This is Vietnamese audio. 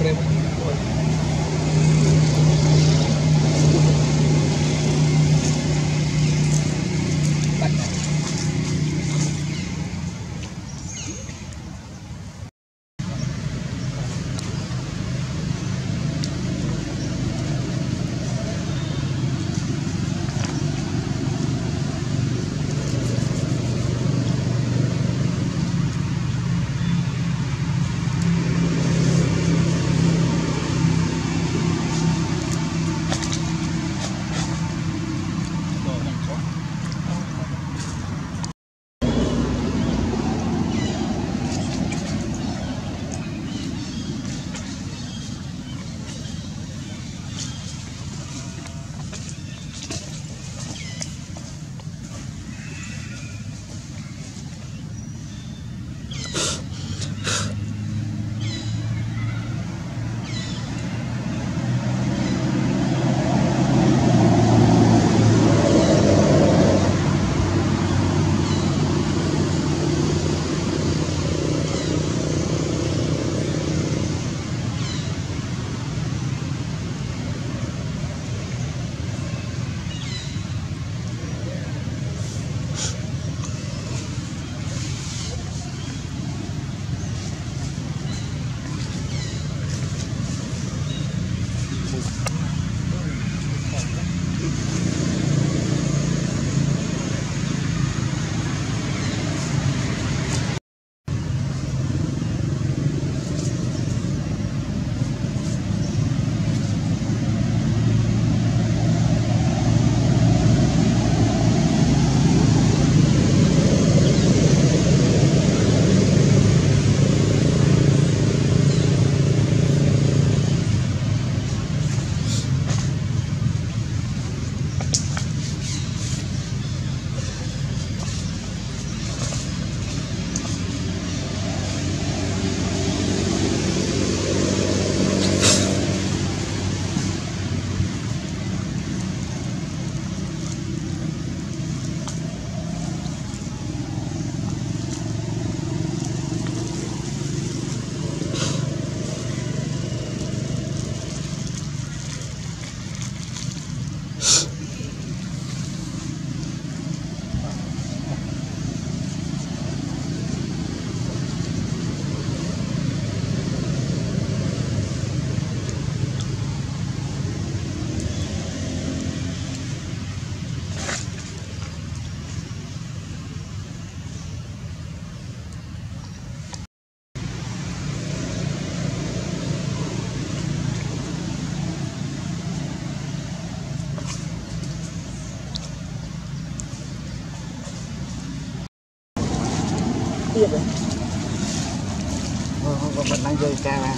siempre. chứ không có mình đang dây ca ra